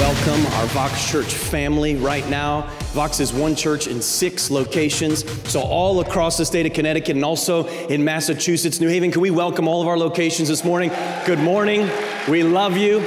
welcome our Vox Church family right now. Vox is one church in six locations, so all across the state of Connecticut and also in Massachusetts, New Haven. Can we welcome all of our locations this morning? Good morning. We love you.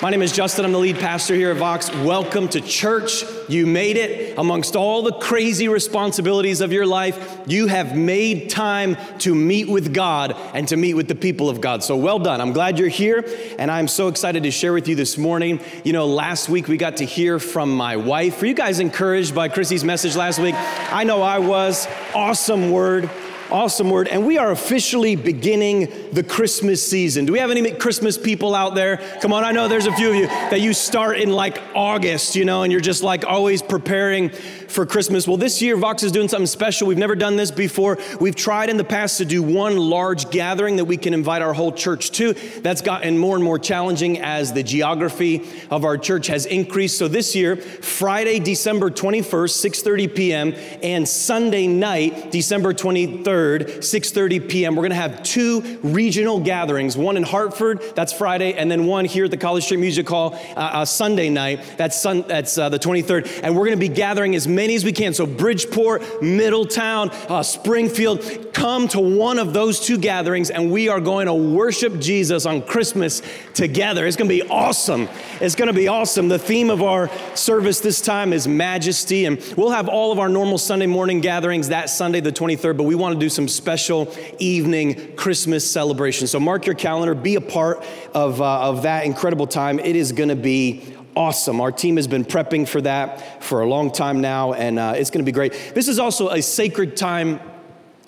My name is Justin. I'm the lead pastor here at Vox. Welcome to church. You made it amongst all the crazy responsibilities of your life. You have made time to meet with God and to meet with the people of God. So well done. I'm glad you're here, and I'm so excited to share with you this morning. You know, last week we got to hear from my wife. Were you guys encouraged by Chrissy's message last week? I know I was. Awesome word. Awesome word. And we are officially beginning the Christmas season. Do we have any Christmas people out there? Come on, I know there's a few of you that you start in like August, you know, and you're just like always preparing for Christmas. Well, this year, Vox is doing something special. We've never done this before. We've tried in the past to do one large gathering that we can invite our whole church to. That's gotten more and more challenging as the geography of our church has increased. So this year, Friday, December 21st, 6:30 p.m., and Sunday night, December 23rd, 6:30 p.m., we're going to have two regional gatherings. One in Hartford, that's Friday, and then one here at the College Street Music Hall uh, uh, Sunday night. That's sun, that's uh, the 23rd, and we're going to be gathering as many as we can. So, Bridgeport, Middletown, uh, Springfield, come to one of those two gatherings, and we are going to worship Jesus on Christmas together. It's going to be awesome. It's going to be awesome. The theme of our service this time is majesty, and we'll have all of our normal Sunday morning gatherings that Sunday, the 23rd, but we want to do some special evening Christmas celebration. So, mark your calendar, be a part of, uh, of that incredible time. It is going to be awesome. Our team has been prepping for that for a long time now, and uh, it's going to be great. This is also a sacred time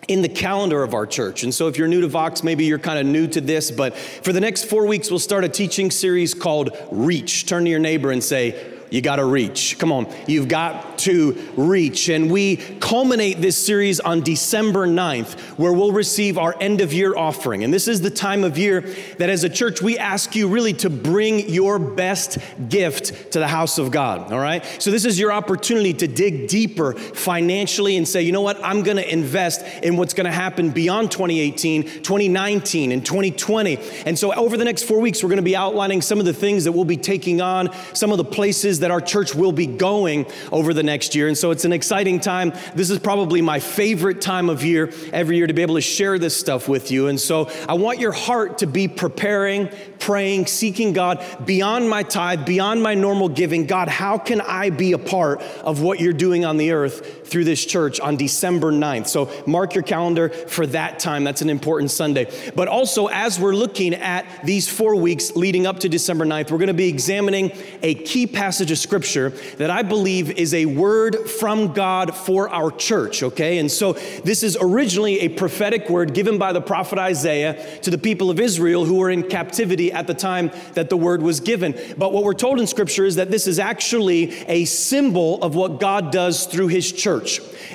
in the calendar of our church. And so, if you're new to Vox, maybe you're kind of new to this, but for the next four weeks, we'll start a teaching series called Reach. Turn to your neighbor and say, you got to reach. Come on, you've got to reach. And we culminate this series on December 9th, where we'll receive our end of year offering. And this is the time of year that as a church, we ask you really to bring your best gift to the house of God, all right? So this is your opportunity to dig deeper financially and say, you know what, I'm gonna invest in what's gonna happen beyond 2018, 2019, and 2020. And so over the next four weeks, we're gonna be outlining some of the things that we'll be taking on, some of the places that our church will be going over the next year. And so it's an exciting time. This is probably my favorite time of year every year to be able to share this stuff with you. And so I want your heart to be preparing, praying, seeking God beyond my tithe, beyond my normal giving. God, how can I be a part of what you're doing on the earth through this church on December 9th? So mark your calendar for that time. That's an important Sunday. But also, as we're looking at these four weeks leading up to December 9th, we're going to be examining a key passage passage of scripture that I believe is a word from God for our church, okay? And so this is originally a prophetic word given by the prophet Isaiah to the people of Israel who were in captivity at the time that the word was given. But what we're told in scripture is that this is actually a symbol of what God does through his church.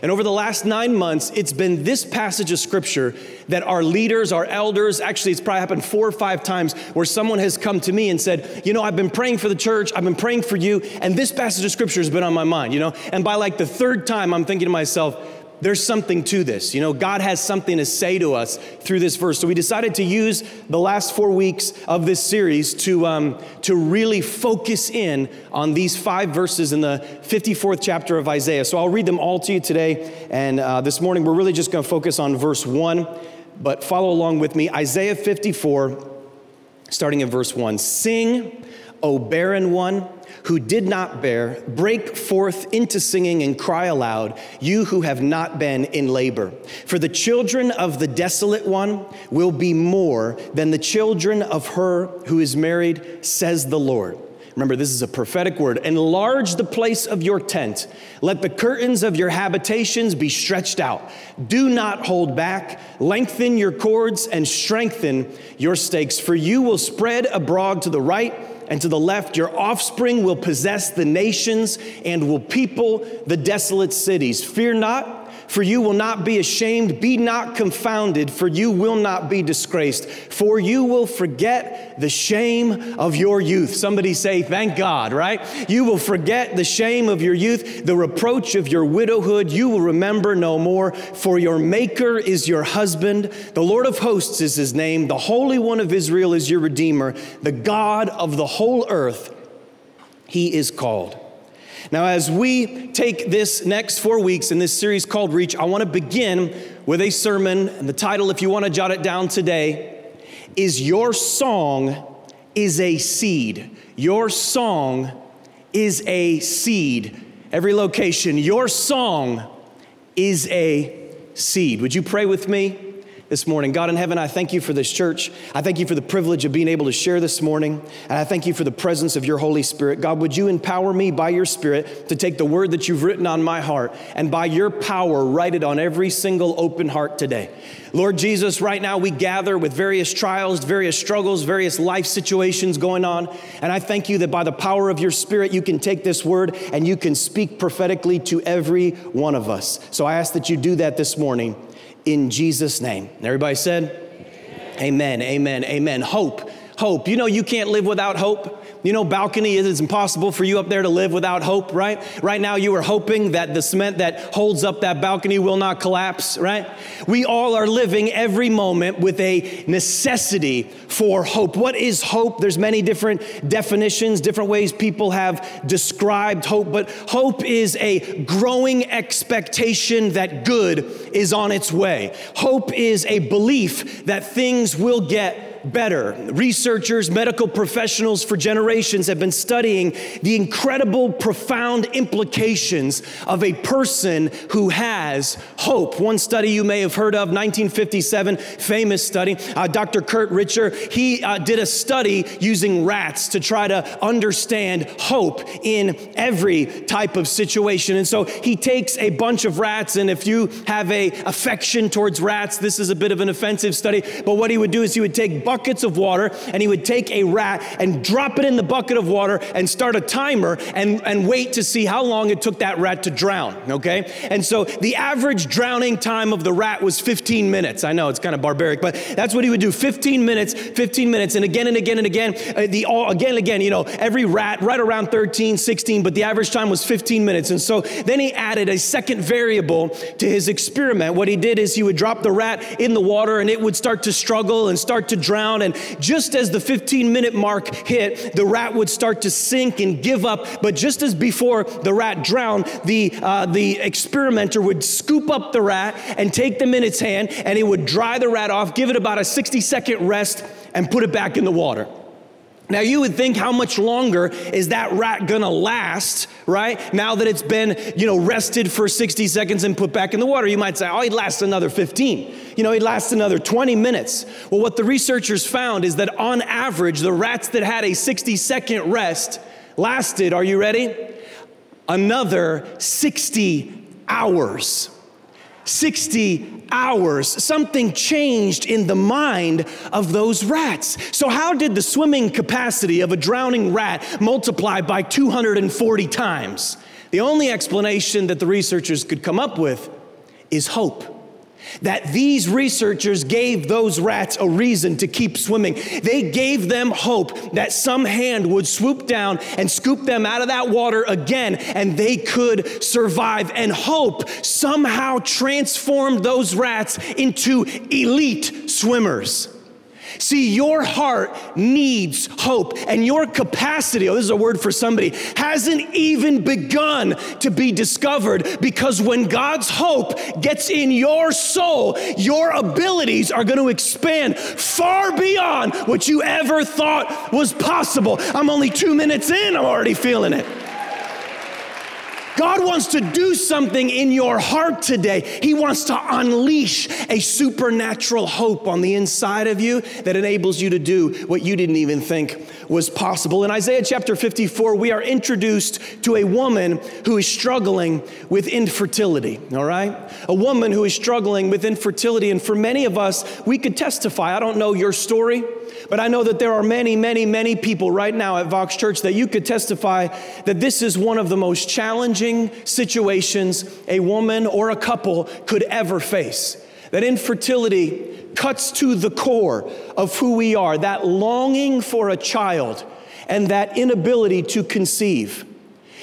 And over the last nine months, it's been this passage of scripture that our leaders, our elders, actually, it's probably happened four or five times where someone has come to me and said, You know, I've been praying for the church, I've been praying for you, and this passage of scripture has been on my mind, you know? And by like the third time, I'm thinking to myself, there's something to this. You know, God has something to say to us through this verse. So we decided to use the last four weeks of this series to, um, to really focus in on these five verses in the 54th chapter of Isaiah. So I'll read them all to you today. And uh, this morning, we're really just going to focus on verse one, but follow along with me. Isaiah 54, starting in verse one Sing, O barren one who did not bear, break forth into singing and cry aloud, you who have not been in labor. For the children of the desolate one will be more than the children of her who is married, says the Lord. Remember, this is a prophetic word. Enlarge the place of your tent. Let the curtains of your habitations be stretched out. Do not hold back. Lengthen your cords and strengthen your stakes, for you will spread abroad to the right and to the left, your offspring will possess the nations and will people the desolate cities. Fear not for you will not be ashamed. Be not confounded, for you will not be disgraced. For you will forget the shame of your youth. Somebody say, Thank God, right? You will forget the shame of your youth, the reproach of your widowhood. You will remember no more. For your Maker is your husband. The Lord of hosts is his name. The Holy One of Israel is your Redeemer. The God of the whole earth He is called. Now, as we take this next four weeks in this series called Reach, I want to begin with a sermon. And the title, if you want to jot it down today, is Your Song is a Seed. Your song is a seed. Every location, your song is a seed. Would you pray with me? This morning. God in heaven, I thank you for this church. I thank you for the privilege of being able to share this morning. And I thank you for the presence of your Holy Spirit. God, would you empower me by your Spirit to take the word that you've written on my heart and by your power write it on every single open heart today. Lord Jesus, right now we gather with various trials, various struggles, various life situations going on. And I thank you that by the power of your Spirit, you can take this word and you can speak prophetically to every one of us. So I ask that you do that this morning in Jesus' name. Everybody said, Amen, amen, amen. Hope, hope. You know, you can't live without hope. You know, balcony it is impossible for you up there to live without hope, right? Right now, you are hoping that the cement that holds up that balcony will not collapse, right? We all are living every moment with a necessity for hope. What is hope? There's many different definitions, different ways people have described hope, but hope is a growing expectation that good is on its way. Hope is a belief that things will get better. Researchers, medical professionals for generations have been studying the incredible, profound implications of a person who has hope. One study you may have heard of, 1957, famous study. Uh, Dr. Curt Richter, he uh, did a study using rats to try to understand hope in every type of situation. And so he takes a bunch of rats, and if you have a affection towards rats, this is a bit of an offensive study. But what he would do is he would take buckets of water and he would take a rat and drop it in the bucket of water and start a timer and, and wait to see how long it took that rat to drown, okay? And so the average drowning time of the rat was 15 minutes. I know it's kind of barbaric, but that's what he would do 15 minutes, 15 minutes, and again and again and again, uh, the all, again and again, you know, every rat right around 13, 16, but the average time was 15 minutes. And so then he added a second variable to his experiment. What he did is he would drop the rat in the water and it would start to struggle and start to drown and just as the 15 minute mark hit, the rat would start to sink and give up. But just as before the rat drowned, the, uh, the experimenter would scoop up the rat and take them in its hand, and it would dry the rat off, give it about a 60 second rest, and put it back in the water. Now, you would think how much longer is that rat gonna last, right? Now that it's been, you know, rested for 60 seconds and put back in the water. You might say, oh, he'd last another 15. You know, he'd last another 20 minutes. Well, what the researchers found is that on average, the rats that had a 60 second rest lasted, are you ready? Another 60 hours. 60 hours, something changed in the mind of those rats. So, how did the swimming capacity of a drowning rat multiply by 240 times? The only explanation that the researchers could come up with is hope that these researchers gave those rats a reason to keep swimming. They gave them hope that some hand would swoop down and scoop them out of that water again and they could survive. And hope somehow transformed those rats into elite swimmers. See, your heart needs hope, and your capacity, oh, this is a word for somebody, hasn't even begun to be discovered because when God's hope gets in your soul, your abilities are going to expand far beyond what you ever thought was possible. I'm only two minutes in, I'm already feeling it. God wants to do something in your heart today. He wants to unleash a supernatural hope on the inside of you that enables you to do what you didn't even think was possible. In Isaiah chapter 54, we are introduced to a woman who is struggling with infertility, all right? A woman who is struggling with infertility. And for many of us, we could testify. I don't know your story. But I know that there are many, many, many people right now at Vox Church that you could testify that this is one of the most challenging situations a woman or a couple could ever face. That infertility cuts to the core of who we are, that longing for a child and that inability to conceive.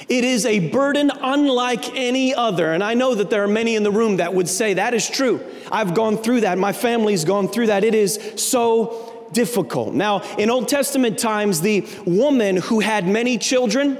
It is a burden unlike any other. And I know that there are many in the room that would say that is true. I've gone through that. My family's gone through that. It is so difficult. Now, in Old Testament times, the woman who had many children,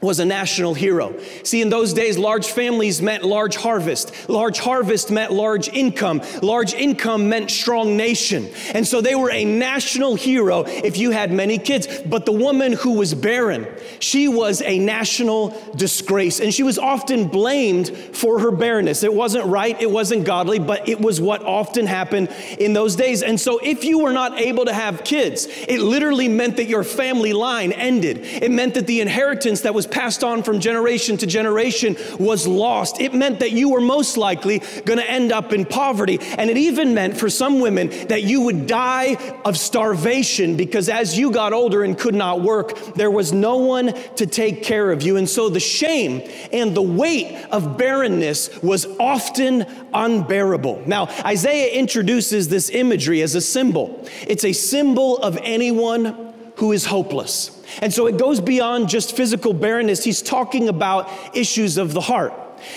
was a national hero. See, in those days, large families meant large harvest. Large harvest meant large income. Large income meant strong nation. And so they were a national hero if you had many kids. But the woman who was barren, she was a national disgrace. And she was often blamed for her barrenness. It wasn't right, it wasn't godly, but it was what often happened in those days. And so if you were not able to have kids, it literally meant that your family line ended. It meant that the inheritance that was passed on from generation to generation was lost. It meant that you were most likely going to end up in poverty. And it even meant for some women that you would die of starvation because as you got older and could not work, there was no one to take care of you. And so the shame and the weight of barrenness was often unbearable. Now, Isaiah introduces this imagery as a symbol. It's a symbol of anyone who is hopeless. And so it goes beyond just physical barrenness. He's talking about issues of the heart.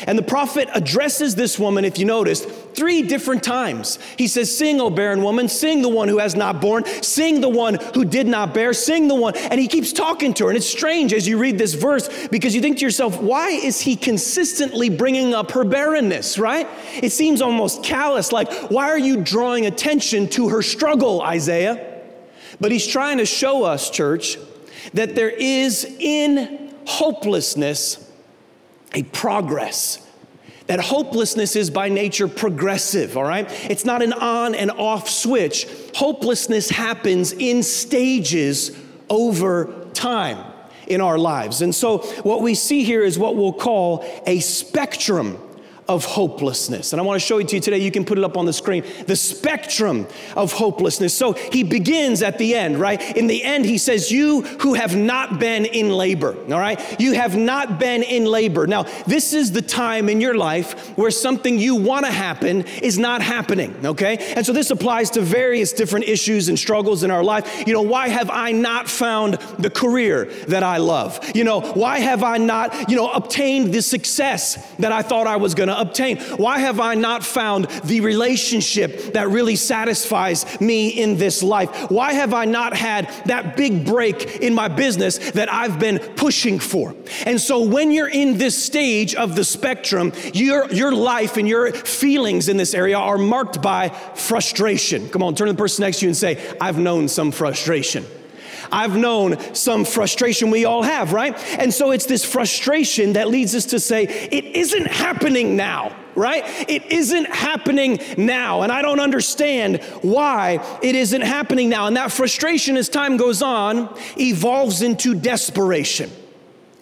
And the prophet addresses this woman, if you noticed, three different times. He says, Sing, O barren woman, sing the one who has not born, sing the one who did not bear, sing the one. And he keeps talking to her. And it's strange as you read this verse because you think to yourself, why is he consistently bringing up her barrenness, right? It seems almost callous, like, why are you drawing attention to her struggle, Isaiah? But he's trying to show us, church, that there is in hopelessness a progress. That hopelessness is by nature progressive, all right? It's not an on and off switch. Hopelessness happens in stages over time in our lives. And so, what we see here is what we'll call a spectrum of hopelessness. And I want to show it to you today. You can put it up on the screen. The spectrum of hopelessness. So he begins at the end, right? In the end, he says, You who have not been in labor, all right? You have not been in labor. Now, this is the time in your life where something you want to happen is not happening, okay? And so this applies to various different issues and struggles in our life. You know, why have I not found the career that I love? You know, why have I not, you know, obtained the success that I thought I was going to obtain? Why have I not found the relationship that really satisfies me in this life? Why have I not had that big break in my business that I've been pushing for? And so when you're in this stage of the spectrum, your, your life and your feelings in this area are marked by frustration. Come on, turn to the person next to you and say, I've known some frustration. I've known some frustration we all have, right? And so it's this frustration that leads us to say, it isn't happening now right? It isn't happening now. And I don't understand why it isn't happening now. And that frustration, as time goes on, evolves into desperation.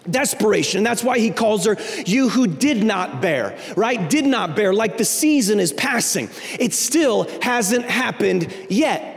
Desperation. That's why he calls her, you who did not bear, right? Did not bear, like the season is passing. It still hasn't happened yet.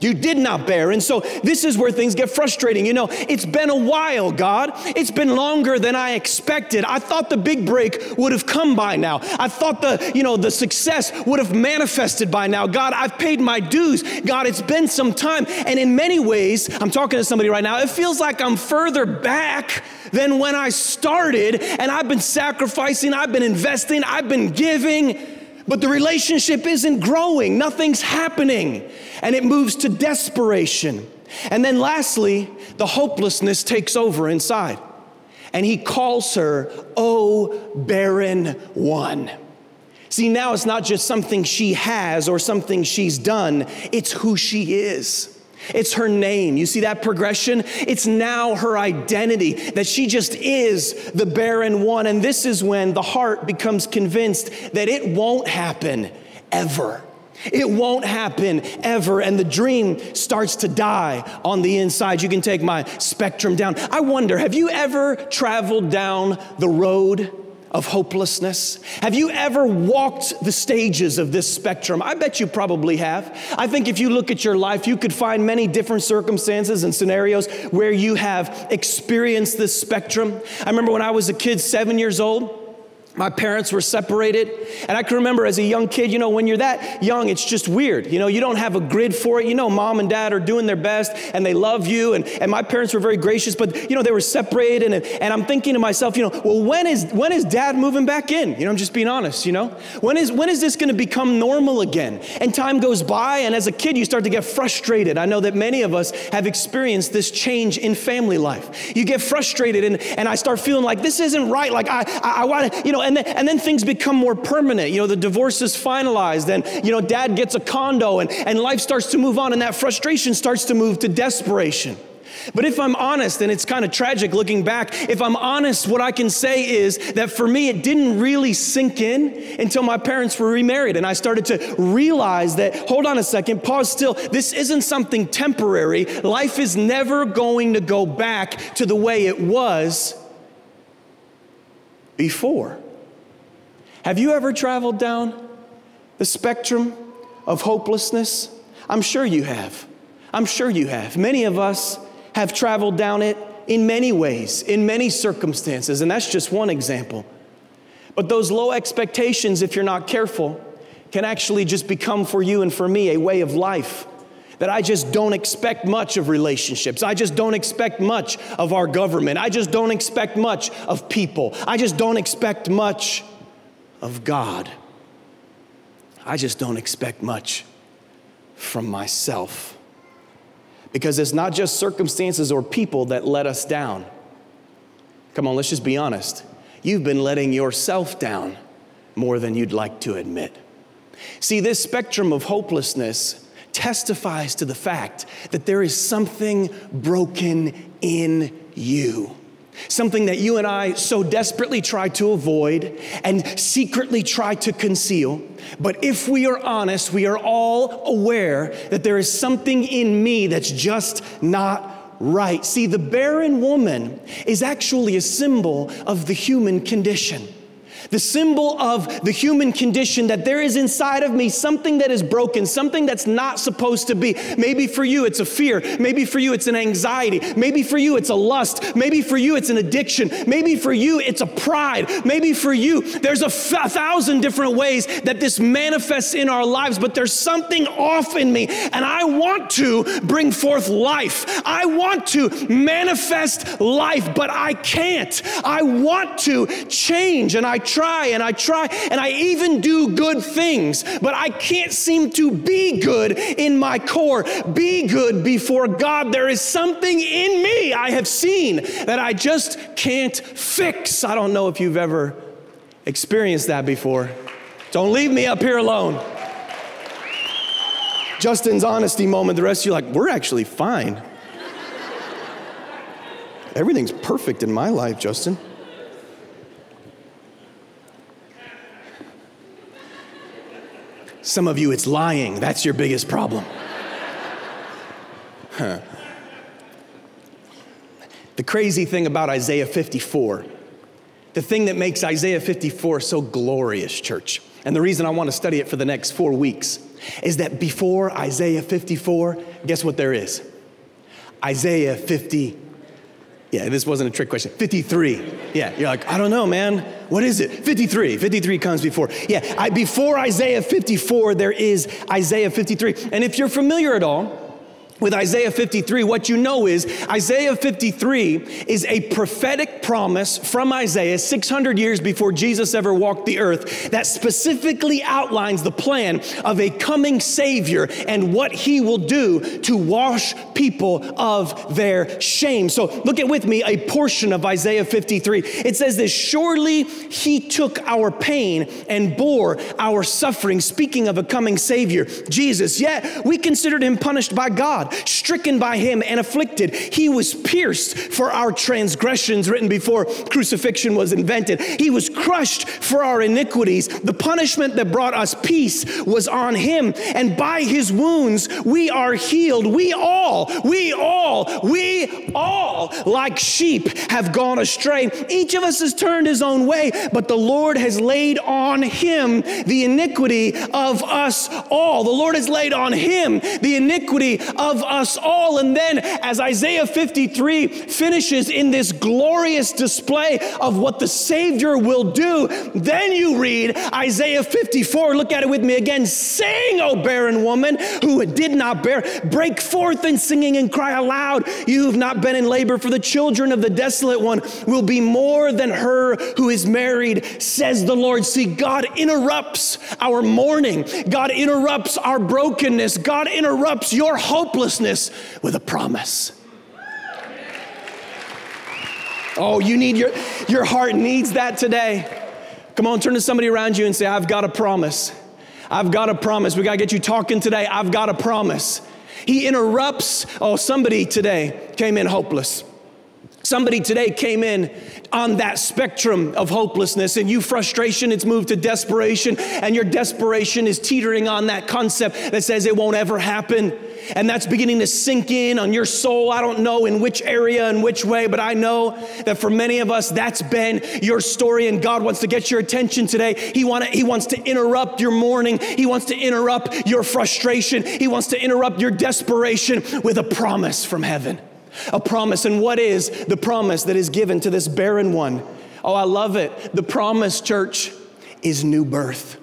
You did not bear. And so this is where things get frustrating. You know, it's been a while, God. It's been longer than I expected. I thought the big break would have come by now. I thought the, you know, the success would have manifested by now. God, I've paid my dues. God, it's been some time. And in many ways, I'm talking to somebody right now, it feels like I'm further back than when I started. And I've been sacrificing, I've been investing, I've been giving but the relationship isn't growing, nothing's happening, and it moves to desperation. And then lastly, the hopelessness takes over inside. And he calls her, Oh, barren one. See, now it's not just something she has or something she's done, it's who she is. It's her name. You see that progression? It's now her identity that she just is the barren one. And this is when the heart becomes convinced that it won't happen ever. It won't happen ever. And the dream starts to die on the inside. You can take my spectrum down. I wonder have you ever traveled down the road? Of hopelessness? Have you ever walked the stages of this spectrum? I bet you probably have. I think if you look at your life, you could find many different circumstances and scenarios where you have experienced this spectrum. I remember when I was a kid, seven years old. My parents were separated. And I can remember as a young kid, you know, when you're that young, it's just weird. You know, you don't have a grid for it. You know, mom and dad are doing their best and they love you. And, and my parents were very gracious, but, you know, they were separated. And, and I'm thinking to myself, you know, well, when is, when is dad moving back in? You know, I'm just being honest, you know? When is, when is this going to become normal again? And time goes by. And as a kid, you start to get frustrated. I know that many of us have experienced this change in family life. You get frustrated and, and I start feeling like this isn't right. Like I, I, I want to, you know, and then, and then things become more permanent. You know, the divorce is finalized, and, you know, dad gets a condo, and, and life starts to move on, and that frustration starts to move to desperation. But if I'm honest, and it's kind of tragic looking back, if I'm honest, what I can say is that for me, it didn't really sink in until my parents were remarried. And I started to realize that, hold on a second, pause still, this isn't something temporary. Life is never going to go back to the way it was before. Have you ever traveled down the spectrum of hopelessness? I'm sure you have. I'm sure you have. Many of us have traveled down it in many ways, in many circumstances, and that's just one example. But those low expectations, if you're not careful, can actually just become for you and for me a way of life. That I just don't expect much of relationships. I just don't expect much of our government. I just don't expect much of people. I just don't expect much of God. I just don't expect much from myself. Because it's not just circumstances or people that let us down. Come on, let's just be honest. You've been letting yourself down more than you'd like to admit. See, this spectrum of hopelessness testifies to the fact that there is something broken in you. Something that you and I so desperately try to avoid and secretly try to conceal. But if we are honest, we are all aware that there is something in me that's just not right. See, the barren woman is actually a symbol of the human condition the symbol of the human condition that there is inside of me something that is broken, something that's not supposed to be. Maybe for you it's a fear, maybe for you it's an anxiety, maybe for you it's a lust, maybe for you it's an addiction, maybe for you it's a pride, maybe for you there's a, f- a thousand different ways that this manifests in our lives, but there's something off in me, and I want to bring forth life. I want to manifest life, but I can't. I want to change, and I try and I try and I even do good things, but I can't seem to be good in my core, be good before God. There is something in me I have seen that I just can't fix. I don't know if you've ever experienced that before. Don't leave me up here alone. Justin's honesty moment, the rest of you like, we're actually fine. Everything's perfect in my life, Justin. Some of you, it's lying. That's your biggest problem. Huh. The crazy thing about Isaiah 54, the thing that makes Isaiah 54 so glorious, church, and the reason I want to study it for the next four weeks, is that before Isaiah 54, guess what there is? Isaiah 50 yeah, this wasn't a trick question. 53. Yeah, you're like, I don't know, man. What is it? 53. 53 comes before. Yeah, I, before Isaiah 54, there is Isaiah 53. And if you're familiar at all, with Isaiah 53, what you know is Isaiah 53 is a prophetic promise from Isaiah 600 years before Jesus ever walked the earth that specifically outlines the plan of a coming Savior and what he will do to wash people of their shame. So look at with me a portion of Isaiah 53. It says this Surely he took our pain and bore our suffering, speaking of a coming Savior, Jesus. Yet we considered him punished by God God, stricken by him and afflicted. He was pierced for our transgressions, written before crucifixion was invented. He was crushed for our iniquities. The punishment that brought us peace was on him, and by his wounds we are healed. We all, we all, we all, like sheep, have gone astray. Each of us has turned his own way, but the Lord has laid on him the iniquity of us all. The Lord has laid on him the iniquity of of us all. And then, as Isaiah 53 finishes in this glorious display of what the Savior will do, then you read Isaiah 54. Look at it with me again. Sing, O barren woman who did not bear, break forth in singing and cry aloud. You who have not been in labor, for the children of the desolate one will be more than her who is married, says the Lord. See, God interrupts our mourning, God interrupts our brokenness, God interrupts your hopelessness with a promise. Oh, you need your, your heart needs that today. Come on, turn to somebody around you and say, I've got a promise. I've got a promise. We got to get you talking today. I've got a promise. He interrupts. Oh, somebody today came in hopeless. Somebody today came in on that spectrum of hopelessness, and you frustration, it's moved to desperation, and your desperation is teetering on that concept that says it won't ever happen. And that's beginning to sink in on your soul. I don't know in which area and which way, but I know that for many of us, that's been your story. And God wants to get your attention today. He, want he wants to interrupt your mourning, He wants to interrupt your frustration, He wants to interrupt your desperation with a promise from heaven a promise. And what is the promise that is given to this barren one? Oh, I love it. The promise, church, is new birth.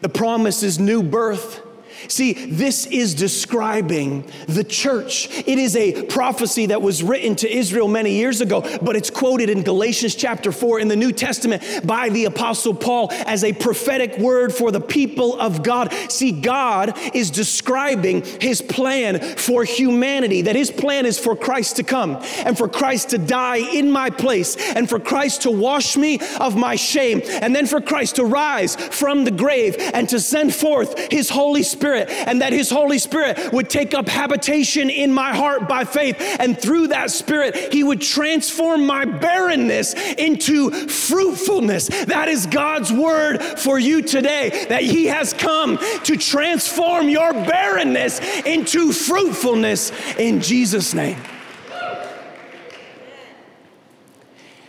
The promise is new birth. See, this is describing the church. It is a prophecy that was written to Israel many years ago, but it's quoted in Galatians chapter 4 in the New Testament by the Apostle Paul as a prophetic word for the people of God. See, God is describing his plan for humanity, that his plan is for Christ to come and for Christ to die in my place and for Christ to wash me of my shame and then for Christ to rise from the grave and to send forth his Holy Spirit Spirit, and that His Holy Spirit would take up habitation in my heart by faith. And through that Spirit, He would transform my barrenness into fruitfulness. That is God's word for you today, that He has come to transform your barrenness into fruitfulness in Jesus' name.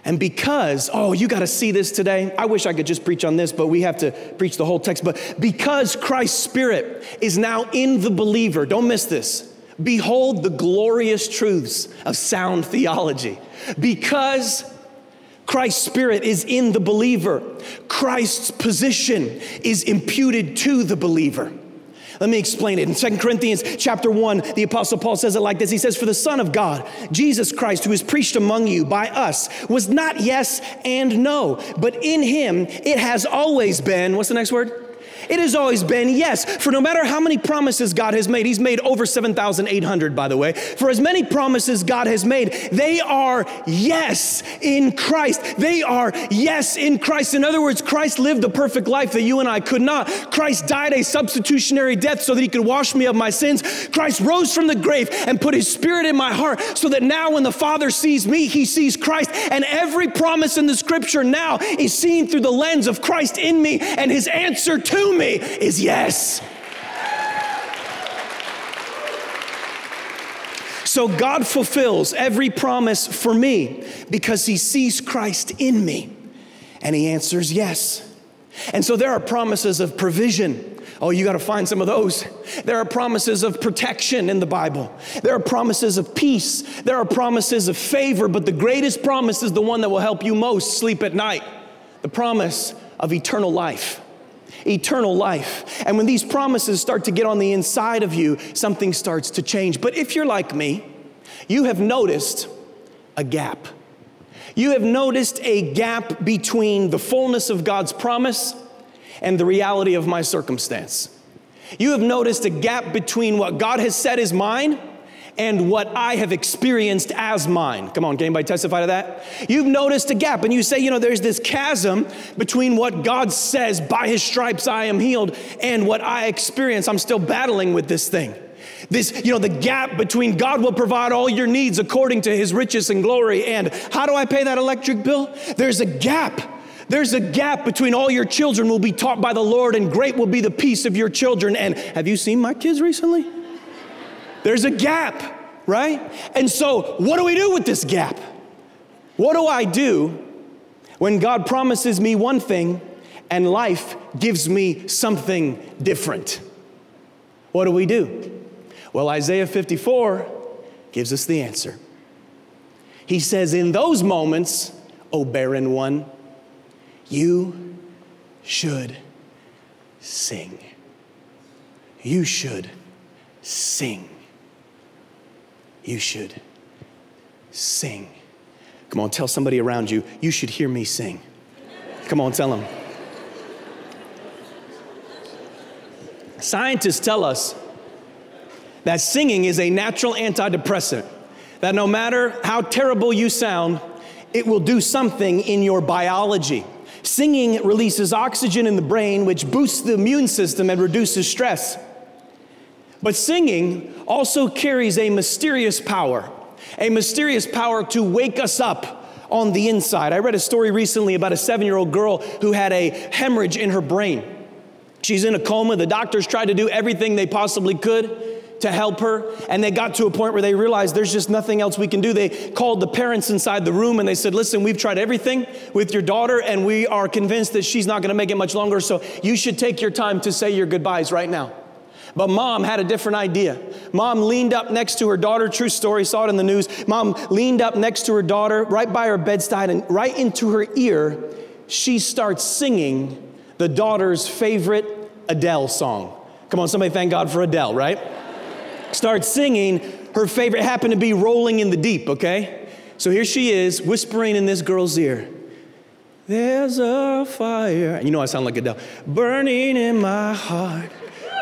And because, oh, you got to see this today. I wish I could just preach on this, but we have to preach the whole text. But because Christ's Spirit is now in the believer, don't miss this. Behold the glorious truths of sound theology. Because Christ's Spirit is in the believer, Christ's position is imputed to the believer. Let me explain it. In Second Corinthians chapter 1, the apostle Paul says it like this. He says, "For the Son of God, Jesus Christ, who is preached among you by us, was not yes and no, but in him it has always been, what's the next word? It has always been yes. For no matter how many promises God has made, He's made over 7,800, by the way. For as many promises God has made, they are yes in Christ. They are yes in Christ. In other words, Christ lived the perfect life that you and I could not. Christ died a substitutionary death so that He could wash me of my sins. Christ rose from the grave and put His Spirit in my heart so that now when the Father sees me, He sees Christ. And every promise in the scripture now is seen through the lens of Christ in me and His answer to me me is yes. So God fulfills every promise for me because he sees Christ in me and he answers yes. And so there are promises of provision. Oh, you got to find some of those. There are promises of protection in the Bible. There are promises of peace. There are promises of favor, but the greatest promise is the one that will help you most sleep at night the promise of eternal life eternal life. And when these promises start to get on the inside of you, something starts to change. But if you're like me, you have noticed a gap. You have noticed a gap between the fullness of God's promise and the reality of my circumstance. You have noticed a gap between what God has said is mine and what I have experienced as mine. Come on, can anybody testify to that? You've noticed a gap, and you say, you know, there's this chasm between what God says, by his stripes I am healed, and what I experience. I'm still battling with this thing. This, you know, the gap between God will provide all your needs according to his riches and glory, and how do I pay that electric bill? There's a gap. There's a gap between all your children will be taught by the Lord, and great will be the peace of your children. And have you seen my kids recently? There's a gap, right? And so, what do we do with this gap? What do I do when God promises me one thing and life gives me something different? What do we do? Well, Isaiah 54 gives us the answer. He says, In those moments, O barren one, you should sing. You should sing. You should sing. Come on, tell somebody around you, you should hear me sing. Come on, tell them. Scientists tell us that singing is a natural antidepressant, that no matter how terrible you sound, it will do something in your biology. Singing releases oxygen in the brain, which boosts the immune system and reduces stress. But singing also carries a mysterious power, a mysterious power to wake us up on the inside. I read a story recently about a seven year old girl who had a hemorrhage in her brain. She's in a coma. The doctors tried to do everything they possibly could to help her. And they got to a point where they realized there's just nothing else we can do. They called the parents inside the room and they said, Listen, we've tried everything with your daughter and we are convinced that she's not going to make it much longer. So you should take your time to say your goodbyes right now. But mom had a different idea. Mom leaned up next to her daughter, true story, saw it in the news. Mom leaned up next to her daughter, right by her bedside, and right into her ear, she starts singing the daughter's favorite Adele song. Come on, somebody thank God for Adele, right? starts singing her favorite, happened to be Rolling in the Deep, okay? So here she is, whispering in this girl's ear. There's a fire, and you know I sound like Adele, burning in my heart.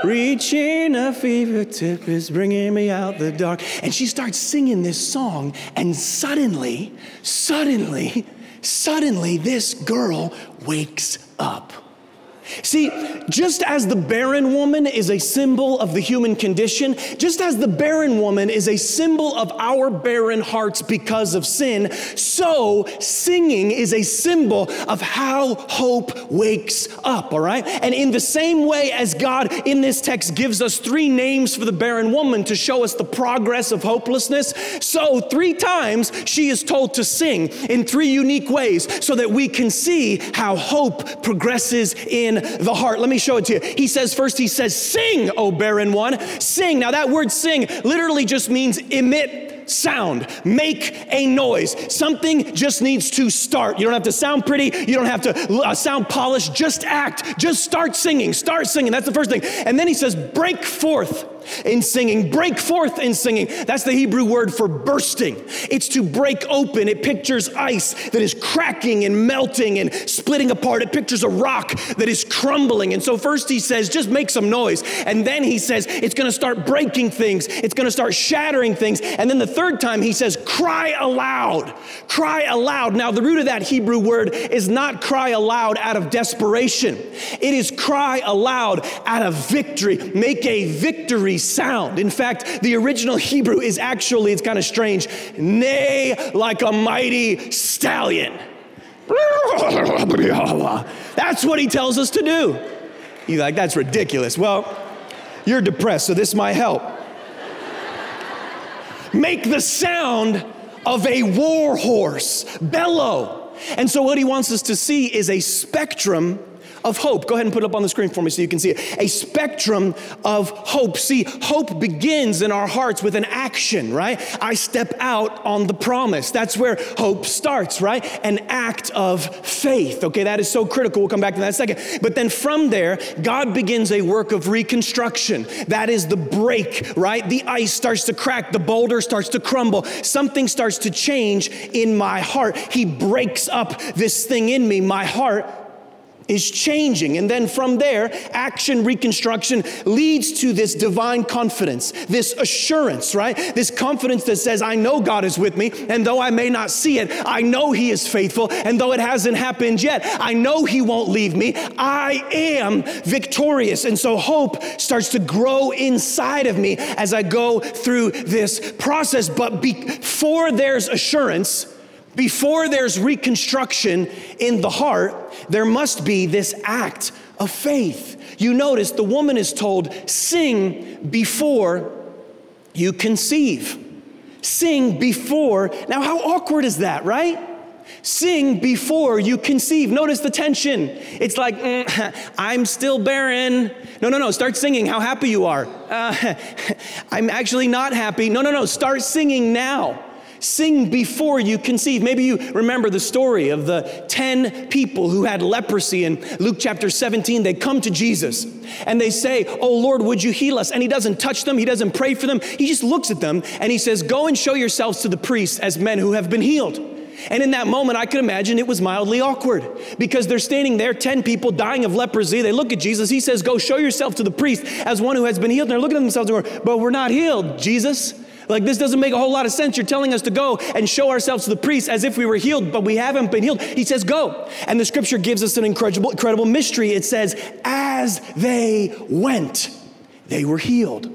Reaching a fever tip is bringing me out the dark. And she starts singing this song, and suddenly, suddenly, suddenly, this girl wakes up. See, just as the barren woman is a symbol of the human condition, just as the barren woman is a symbol of our barren hearts because of sin, so singing is a symbol of how hope wakes up, all right? And in the same way as God in this text gives us three names for the barren woman to show us the progress of hopelessness, so three times she is told to sing in three unique ways so that we can see how hope progresses in the heart. Let me show it to you. He says, first, he says, Sing, O barren one. Sing. Now, that word sing literally just means emit sound, make a noise. Something just needs to start. You don't have to sound pretty, you don't have to uh, sound polished, just act. Just start singing, start singing. That's the first thing. And then he says, break forth in singing, break forth in singing. That's the Hebrew word for bursting. It's to break open. It pictures ice that is cracking and melting and splitting apart. It pictures a rock that is crumbling. And so, first he says, just make some noise. And then he says, it's going to start breaking things, it's going to start shattering things. And then the third time he says, cry aloud. Cry aloud. Now, the root of that Hebrew word is not cry aloud out of desperation, it is cry aloud out of victory. Make a victory sound. In fact, the original Hebrew is actually, it's kind of strange, neigh like a mighty stallion. That's what he tells us to do. You're like, that's ridiculous. Well, you're depressed, so this might help make the sound of a war horse, bellow. And so, what he wants us to see is a spectrum of hope. Go ahead and put it up on the screen for me so you can see it. A spectrum of hope. See, hope begins in our hearts with an action, right? I step out on the promise. That's where hope starts, right? An act of faith. Okay, that is so critical. We'll come back to that second. But then from there, God begins a work of reconstruction. That is the break, right? The ice starts to crack, the boulder starts to crumble, something starts to change in my heart. He breaks up this thing in me, my heart is changing. And then from there, action reconstruction leads to this divine confidence, this assurance, right? This confidence that says, I know God is with me, and though I may not see it, I know He is faithful, and though it hasn't happened yet, I know He won't leave me. I am victorious. And so hope starts to grow inside of me as I go through this process. But before there's assurance, before there's reconstruction in the heart, there must be this act of faith. You notice the woman is told, sing before you conceive. Sing before. Now, how awkward is that, right? Sing before you conceive. Notice the tension. It's like, mm, I'm still barren. No, no, no. Start singing how happy you are. Uh, I'm actually not happy. No, no, no. Start singing now. Sing before you conceive. Maybe you remember the story of the 10 people who had leprosy in Luke chapter 17. They come to Jesus and they say, Oh Lord, would you heal us? And he doesn't touch them, he doesn't pray for them. He just looks at them and he says, Go and show yourselves to the priests as men who have been healed. And in that moment, I could imagine it was mildly awkward because they're standing there, 10 people dying of leprosy. They look at Jesus. He says, Go show yourself to the priest as one who has been healed. And they're looking at themselves and going, But we're not healed, Jesus. Like, this doesn't make a whole lot of sense. You're telling us to go and show ourselves to the priest as if we were healed, but we haven't been healed. He says, Go. And the scripture gives us an incredible, incredible mystery. It says, As they went, they were healed.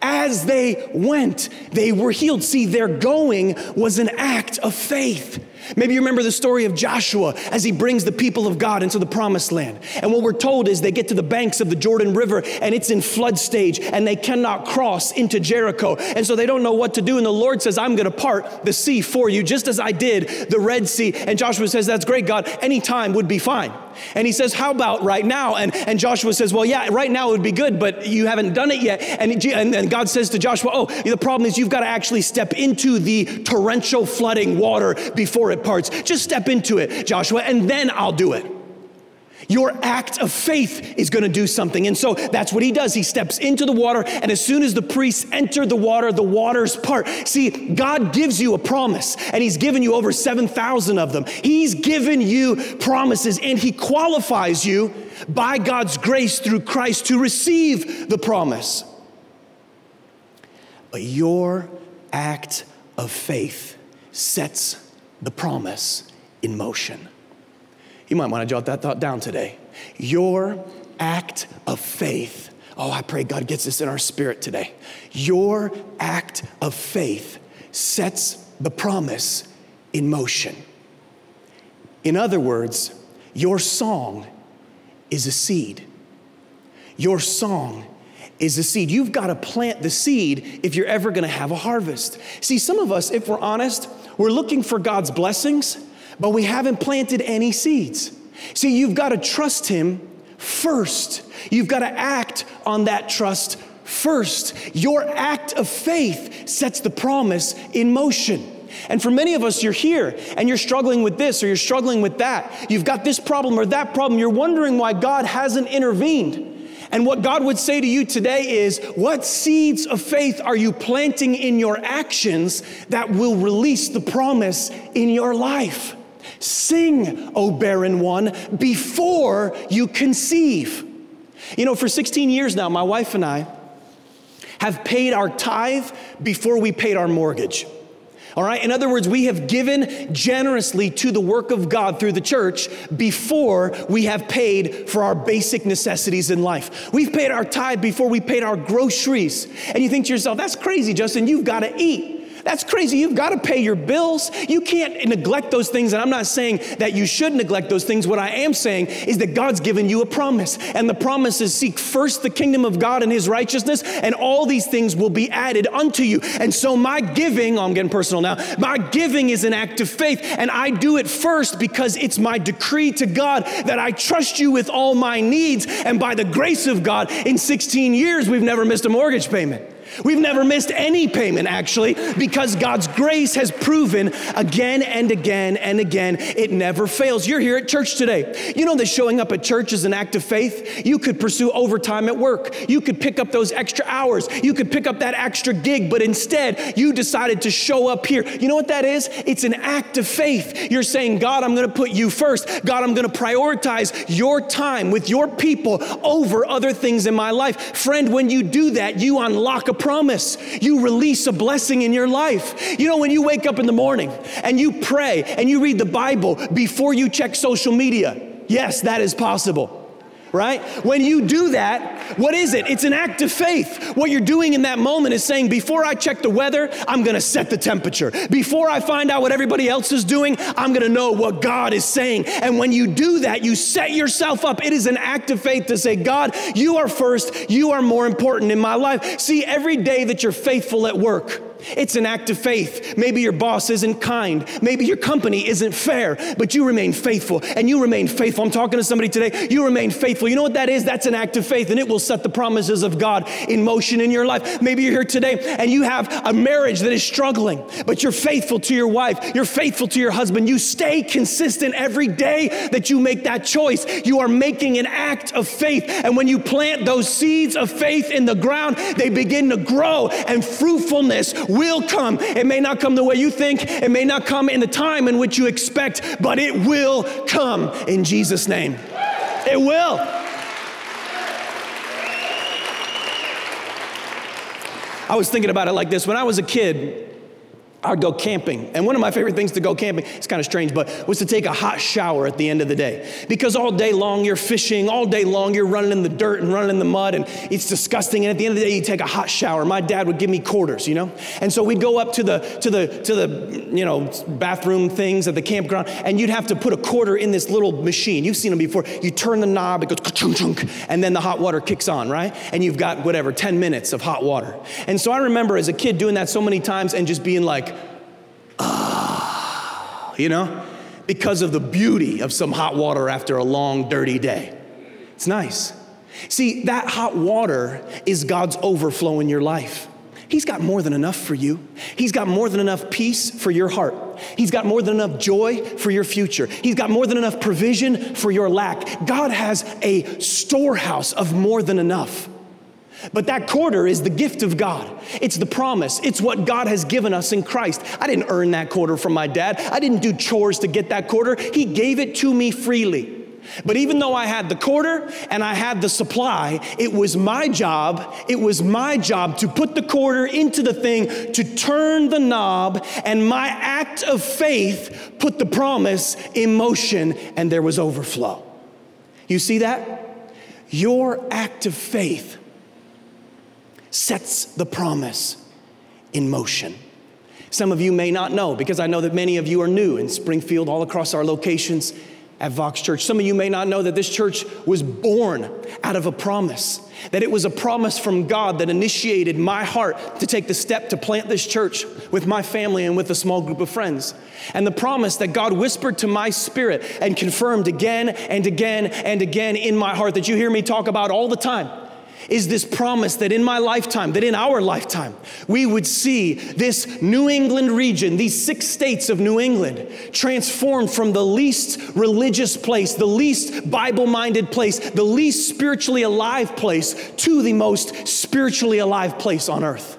As they went, they were healed. See, their going was an act of faith. Maybe you remember the story of Joshua as he brings the people of God into the promised land. And what we're told is they get to the banks of the Jordan River and it's in flood stage and they cannot cross into Jericho. And so they don't know what to do. And the Lord says, I'm going to part the sea for you, just as I did the Red Sea. And Joshua says, That's great, God. Any time would be fine. And he says, How about right now? And, and Joshua says, Well, yeah, right now it would be good, but you haven't done it yet. And, and, and God says to Joshua, Oh, the problem is you've got to actually step into the torrential flooding water before it parts. Just step into it, Joshua, and then I'll do it. Your act of faith is going to do something. And so that's what he does. He steps into the water, and as soon as the priests enter the water, the waters part. See, God gives you a promise, and he's given you over 7,000 of them. He's given you promises, and he qualifies you by God's grace through Christ to receive the promise. But your act of faith sets the promise in motion. You might want to jot that thought down today. Your act of faith. Oh, I pray God gets this in our spirit today. Your act of faith sets the promise in motion. In other words, your song is a seed. Your song is a seed. You've got to plant the seed if you're ever going to have a harvest. See, some of us, if we're honest, we're looking for God's blessings, but we haven't planted any seeds. See, you've got to trust Him first. You've got to act on that trust first. Your act of faith sets the promise in motion. And for many of us, you're here and you're struggling with this or you're struggling with that. You've got this problem or that problem. You're wondering why God hasn't intervened. And what God would say to you today is what seeds of faith are you planting in your actions that will release the promise in your life? Sing, O barren one, before you conceive. You know, for 16 years now, my wife and I have paid our tithe before we paid our mortgage. All right? In other words, we have given generously to the work of God through the church before we have paid for our basic necessities in life. We've paid our tithe before we paid our groceries. And you think to yourself, that's crazy, Justin, you've got to eat. That's crazy. You've got to pay your bills. You can't neglect those things. And I'm not saying that you should neglect those things. What I am saying is that God's given you a promise. And the promise is seek first the kingdom of God and his righteousness, and all these things will be added unto you. And so my giving, oh, I'm getting personal now, my giving is an act of faith. And I do it first because it's my decree to God that I trust you with all my needs. And by the grace of God, in 16 years, we've never missed a mortgage payment. We've never missed any payment, actually, because God's grace has proven again and again and again it never fails. You're here at church today. You know that showing up at church is an act of faith. You could pursue overtime at work, you could pick up those extra hours, you could pick up that extra gig, but instead you decided to show up here. You know what that is? It's an act of faith. You're saying, God, I'm going to put you first. God, I'm going to prioritize your time with your people over other things in my life. Friend, when you do that, you unlock a promise. You release a blessing in your life. You know, when you wake up in the morning and you pray and you read the Bible before you check social media, yes, that is possible right? When you do that, what is it? It's an act of faith. What you're doing in that moment is saying, before I check the weather, I'm gonna set the temperature. Before I find out what everybody else is doing, I'm gonna know what God is saying. And when you do that, you set yourself up. It is an act of faith to say, God, you are first, you are more important in my life. See, every day that you're faithful at work, It's an act of faith. Maybe your boss isn't kind. Maybe your company isn't fair, but you remain faithful and you remain faithful. I'm talking to somebody today. You remain faithful. You know what that is? That's an act of faith and it will set the promises of God in motion in your life. Maybe you're here today and you have a marriage that is struggling, but you're faithful to your wife. You're faithful to your husband. You stay consistent every day that you make that choice. You are making an act of faith. And when you plant those seeds of faith in the ground, they begin to grow and fruitfulness will come. It may not come the way you think, it may not come in the time in which you expect, but it will come in Jesus' name. It will. I was thinking about it like this when I was a kid. I would go camping. And one of my favorite things to go camping, it's kind of strange, but was to take a hot shower at the end of the day. Because all day long you're fishing, all day long you're running in the dirt and running in the mud, and it's disgusting. And at the end of the day, you take a hot shower. My dad would give me quarters, you know? And so we'd go up to the to the to the you know bathroom things at the campground, and you'd have to put a quarter in this little machine. You've seen them before. You turn the knob, it goes chunk chunk, and then the hot water kicks on, right? And you've got whatever, 10 minutes of hot water. And so I remember as a kid doing that so many times and just being like, you know, because of the beauty of some hot water after a long, dirty day. It's nice. See, that hot water is God's overflow in your life. He's got more than enough for you. He's got more than enough peace for your heart. He's got more than enough joy for your future. He's got more than enough provision for your lack. God has a storehouse of more than enough. But that quarter is the gift of God. It's the promise. It's what God has given us in Christ. I didn't earn that quarter from my dad. I didn't do chores to get that quarter. He gave it to me freely. But even though I had the quarter and I had the supply, it was my job, it was my job to put the quarter into the thing, to turn the knob, and my act of faith put the promise in motion, and there was overflow. You see that? Your act of faith sets the promise in motion. Some of you may not know because I know that many of you are new in Springfield, all across our locations at Vox Church. Some of you may not know that this church was born out of a promise, that it was a promise from God that initiated my heart to take the step to plant this church with my family and with a small group of friends. And the promise that God whispered to my spirit and confirmed again and again and again in my heart that you hear me talk about all the time is this promise that in my lifetime, that in our lifetime, we would see this New England region, these six states of New England, transformed from the least religious place, the least Bible minded place, the least spiritually alive place, to the most spiritually alive place on earth.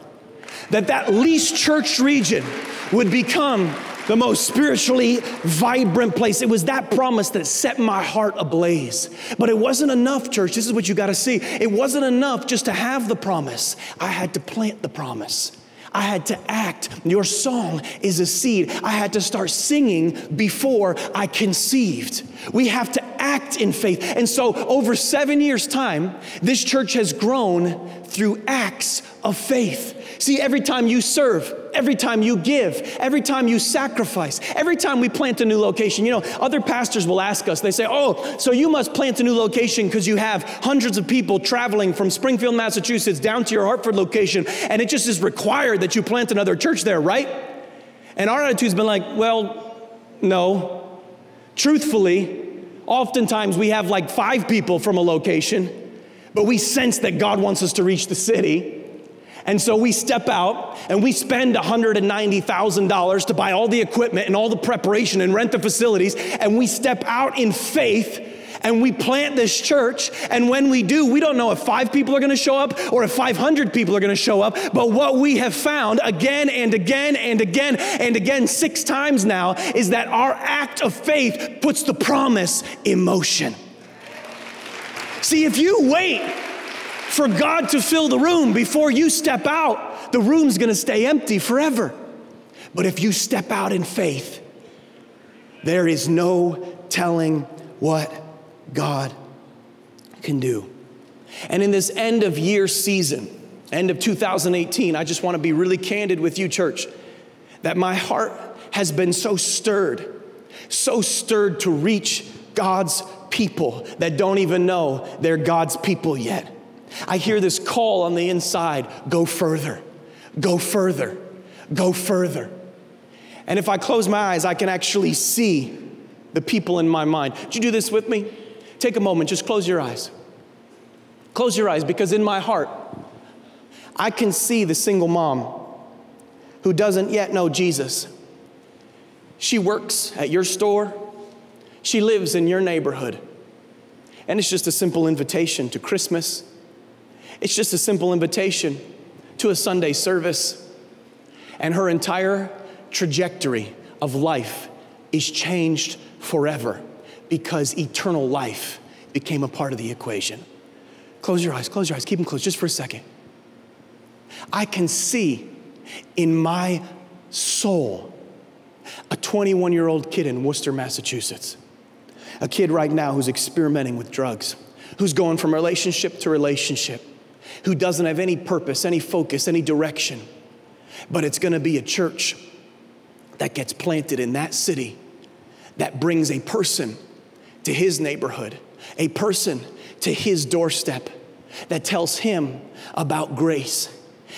That that least church region would become the most spiritually vibrant place. It was that promise that set my heart ablaze. But it wasn't enough, church. This is what you got to see. It wasn't enough just to have the promise, I had to plant the promise. I had to act. Your song is a seed. I had to start singing before I conceived. We have to act in faith. And so, over seven years' time, this church has grown through acts of faith. See, every time you serve, every time you give, every time you sacrifice, every time we plant a new location, you know, other pastors will ask us, they say, Oh, so you must plant a new location because you have hundreds of people traveling from Springfield, Massachusetts down to your Hartford location, and it just is required that you plant another church there, right? And our attitude's been like, Well, no. Truthfully, oftentimes we have like five people from a location, but we sense that God wants us to reach the city. And so we step out and we spend $190,000 to buy all the equipment and all the preparation and rent the facilities. And we step out in faith and we plant this church. And when we do, we don't know if five people are gonna show up or if 500 people are gonna show up. But what we have found again and again and again and again, six times now, is that our act of faith puts the promise in motion. See, if you wait, for God to fill the room before you step out, the room's gonna stay empty forever. But if you step out in faith, there is no telling what God can do. And in this end of year season, end of 2018, I just wanna be really candid with you, church, that my heart has been so stirred, so stirred to reach God's people that don't even know they're God's people yet. I hear this call on the inside go further, go further, go further. And if I close my eyes, I can actually see the people in my mind. Would you do this with me? Take a moment, just close your eyes. Close your eyes because in my heart, I can see the single mom who doesn't yet know Jesus. She works at your store, she lives in your neighborhood. And it's just a simple invitation to Christmas. It's just a simple invitation to a Sunday service. And her entire trajectory of life is changed forever because eternal life became a part of the equation. Close your eyes, close your eyes, keep them closed just for a second. I can see in my soul a 21 year old kid in Worcester, Massachusetts. A kid right now who's experimenting with drugs, who's going from relationship to relationship, who doesn't have any purpose, any focus, any direction. But it's gonna be a church that gets planted in that city that brings a person to his neighborhood, a person to his doorstep that tells him about grace.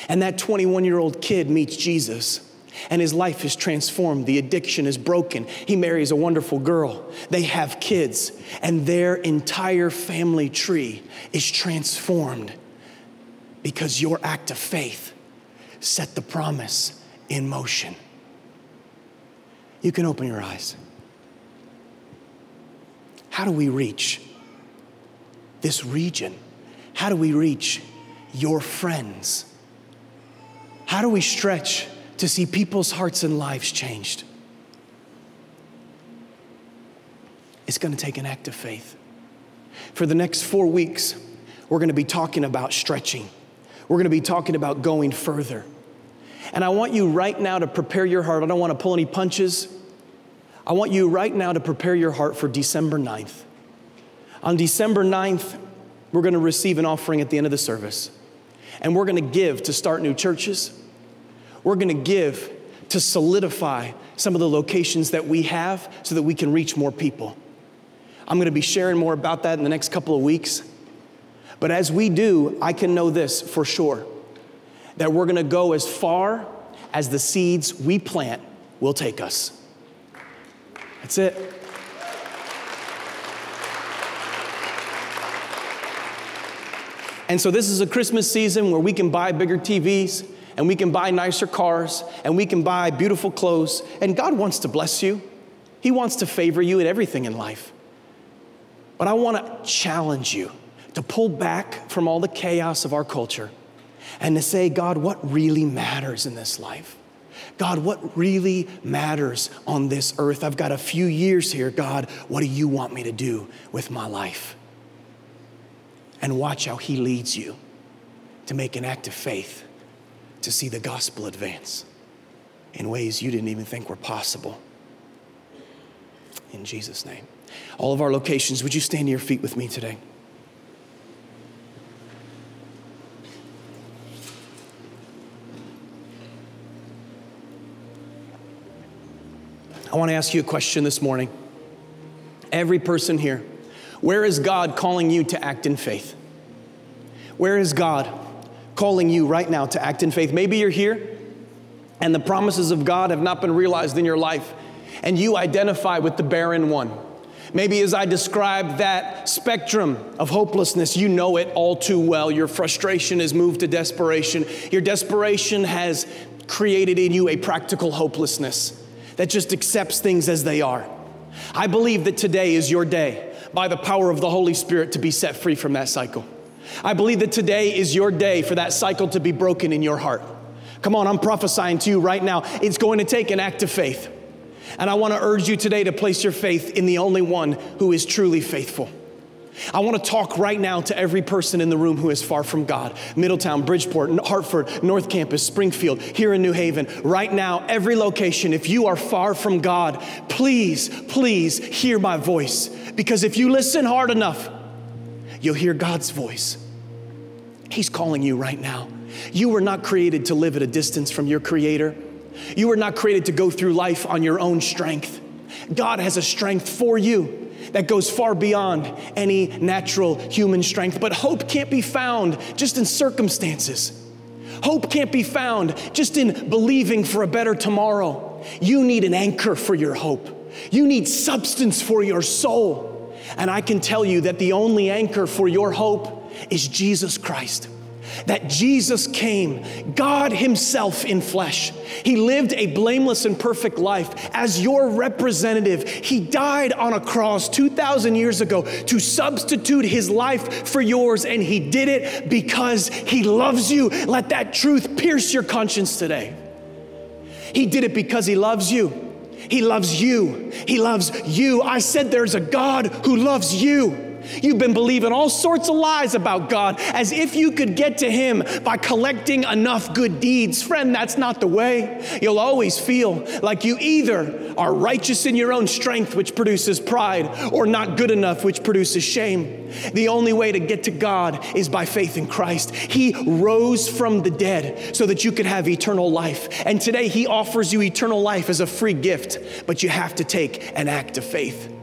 And that 21 year old kid meets Jesus and his life is transformed. The addiction is broken. He marries a wonderful girl. They have kids, and their entire family tree is transformed because your act of faith set the promise in motion. You can open your eyes. How do we reach this region? How do we reach your friends? How do we stretch to see people's hearts and lives changed? It's going to take an act of faith. For the next four weeks, we're going to be talking about stretching. We're going to be talking about going further. And I want you right now to prepare your heart. I don't want to pull any punches. I want you right now to prepare your heart for December 9th. On December 9th, we're going to receive an offering at the end of the service. And we're going to give to start new churches. We're going to give to solidify some of the locations that we have so that we can reach more people. I'm going to be sharing more about that in the next couple of weeks. But as we do, I can know this for sure that we're going to go as far as the seeds we plant will take us. That's it. And so, this is a Christmas season where we can buy bigger TVs and we can buy nicer cars and we can buy beautiful clothes. And God wants to bless you, He wants to favor you in everything in life. But I want to challenge you to pull back from all the chaos of our culture and to say, God, what really matters in this life? God, what really matters on this earth? I've got a few years here. God, what do you want me to do with my life? And watch how He leads you to make an act of faith to see the gospel advance in ways you didn't even think were possible. In Jesus' name. All of our locations, would you stand to your feet with me today? I want to ask you a question this morning. Every person here, where is God calling you to act in faith? Where is God calling you right now to act in faith. Maybe you're here and the promises of God have not been realized in your life, and you identify with the barren one. Maybe as I describe that spectrum of hopelessness, you know it all too well. Your frustration has moved to desperation. Your desperation has created in you a practical hopelessness that just accepts things as they are. I believe that today is your day by the power of the Holy Spirit to be set free from that cycle. I believe that today is your day for that cycle to be broken in your heart. Come on, I'm prophesying to you right now. It's going to take an act of faith. And I want to urge you today to place your faith in the only one who is truly faithful. I want to talk right now to every person in the room who is far from God. Middletown, Bridgeport, Hartford, North Campus, Springfield, here in New Haven. Right now, every location, if you are far from God, please, please hear my voice. Because if you listen hard enough, you'll hear God's voice. He's calling you right now. You were not created to live at a distance from your Creator. You were not created to go through life on your own strength. God has a strength for you that goes far beyond any natural human strength. But hope can't be found just in circumstances. Hope can't be found just in believing for a better tomorrow. You need an anchor for your hope. You need substance for your soul. And I can tell you that the only anchor for your hope is Jesus Christ that Jesus came, God Himself in flesh. He lived a blameless and perfect life as your representative. He died on a cross 2,000 years ago to substitute His life for yours, and He did it because He loves you. Let that truth pierce your conscience today. He did it because He loves you. He loves you. He loves you. I said there's a God who loves you. You've been believing all sorts of lies about God as if you could get to Him by collecting enough good deeds. Friend, that's not the way. You'll always feel like you either are righteous in your own strength, which produces pride, or not good enough, which produces shame. The only way to get to God is by faith in Christ. He rose from the dead so that you could have eternal life. And today, He offers you eternal life as a free gift, but you have to take an act of faith.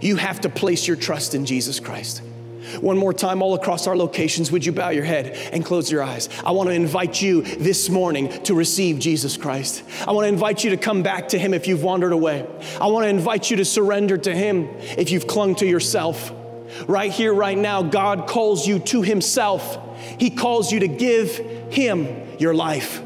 You have to place your trust in Jesus Christ. One more time, all across our locations, would you bow your head and close your eyes? I want to invite you this morning to receive Jesus Christ. I want to invite you to come back to Him if you've wandered away. I want to invite you to surrender to Him if you've clung to yourself. Right here, right now, God calls you to Himself. He calls you to give Him your life.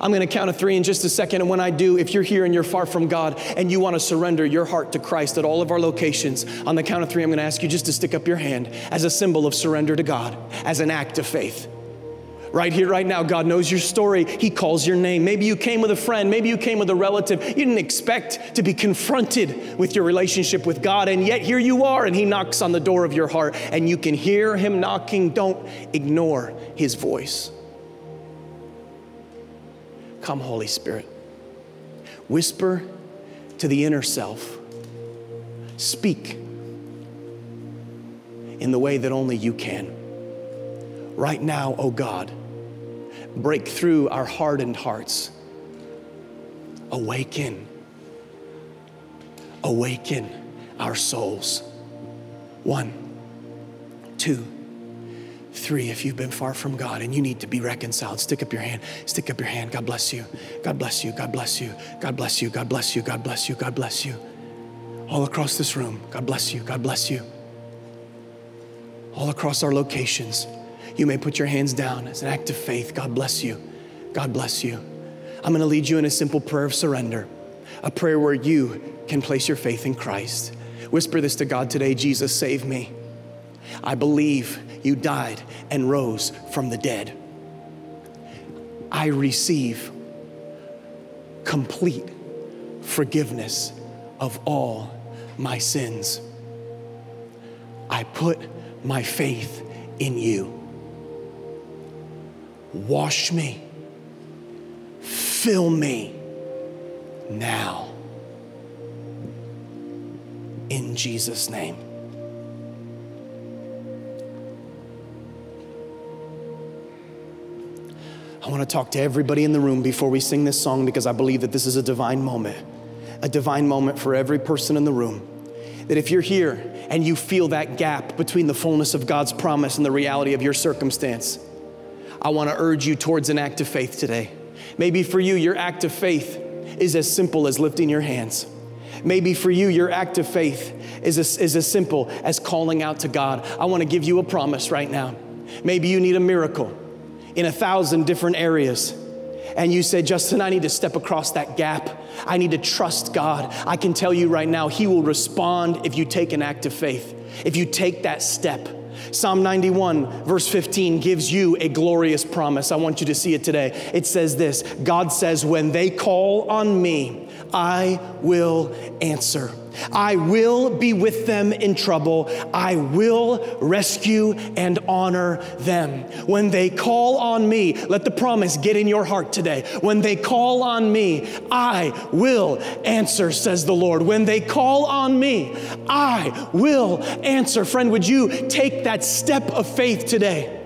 I'm going to count a three in just a second. And when I do, if you're here and you're far from God and you want to surrender your heart to Christ at all of our locations, on the count of three, I'm going to ask you just to stick up your hand as a symbol of surrender to God, as an act of faith. Right here, right now, God knows your story. He calls your name. Maybe you came with a friend. Maybe you came with a relative. You didn't expect to be confronted with your relationship with God, and yet here you are, and He knocks on the door of your heart, and you can hear Him knocking. Don't ignore His voice. Come, Holy Spirit. Whisper to the inner self. Speak in the way that only you can. Right now, oh God, break through our hardened hearts. Awaken. Awaken our souls. One, two, Three, if you've been far from God and you need to be reconciled, stick up your hand. Stick up your hand. God bless you. God bless you. God bless you. God bless you. God bless you. God bless you. God bless you. All across this room, God bless you. God bless you. All across our locations, you may put your hands down as an act of faith. God bless you. God bless you. I'm going to lead you in a simple prayer of surrender, a prayer where you can place your faith in Christ. Whisper this to God today Jesus, save me. I believe you died and rose from the dead. I receive complete forgiveness of all my sins. I put my faith in you. Wash me, fill me now. In Jesus' name. I want to talk to everybody in the room before we sing this song because I believe that this is a divine moment, a divine moment for every person in the room. That if you're here and you feel that gap between the fullness of God's promise and the reality of your circumstance, I want to urge you towards an act of faith today. Maybe for you, your act of faith is as simple as lifting your hands. Maybe for you, your act of faith is as, is as simple as calling out to God. I want to give you a promise right now. Maybe you need a miracle in a thousand different areas. And you say, Justin, I need to step across that gap. I need to trust God. I can tell you right now, He will respond if you take an act of faith, if you take that step. Psalm 91, verse 15, gives you a glorious promise. I want you to see it today. It says this God says, When they call on me, I will answer. I will be with them in trouble. I will rescue and honor them. When they call on me, let the promise get in your heart today. When they call on me, I will answer, says the Lord. When they call on me, I will answer. Friend, would you take that step of faith today?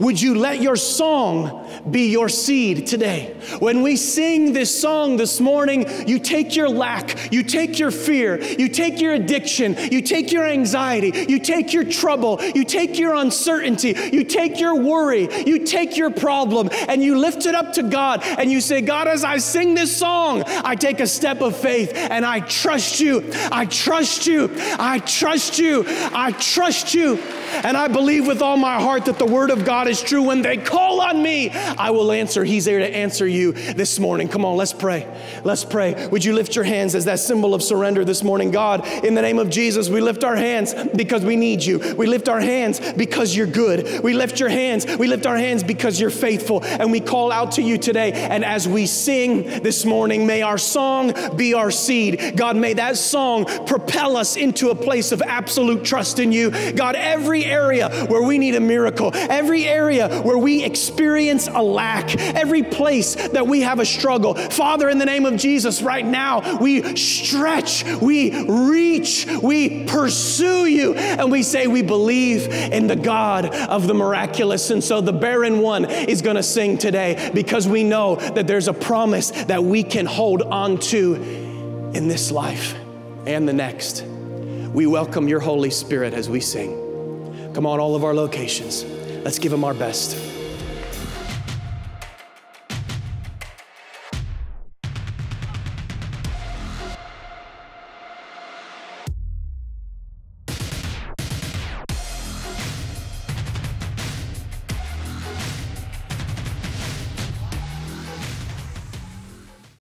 Would you let your song be your seed today? When we sing this song this morning, you take your lack, you take your fear, you take your addiction, you take your anxiety, you take your trouble, you take your uncertainty, you take your worry, you take your problem, and you lift it up to God and you say, God, as I sing this song, I take a step of faith and I trust you. I trust you. I trust you. I trust you. And I believe with all my heart that the word of God is true. When they call on me, I will answer. He's there to answer you this morning. Come on, let's pray. Let's pray. Would you lift your hands as that symbol of surrender this morning? God, in the name of Jesus, we lift our hands because we need you. We lift our hands because you're good. We lift your hands. We lift our hands because you're faithful. And we call out to you today. And as we sing this morning, may our song be our seed. God, may that song propel us into a place of absolute trust in you. God, every area where we need a miracle, area where we experience a lack, every place that we have a struggle. Father, in the name of Jesus, right now, we stretch, we reach, we pursue you, and we say we believe in the God of the miraculous. And so the barren one is going to sing today because we know that there's a promise that we can hold on to in this life and the next. We welcome your Holy Spirit as we sing. Come on, all of our locations. Let's give him our best.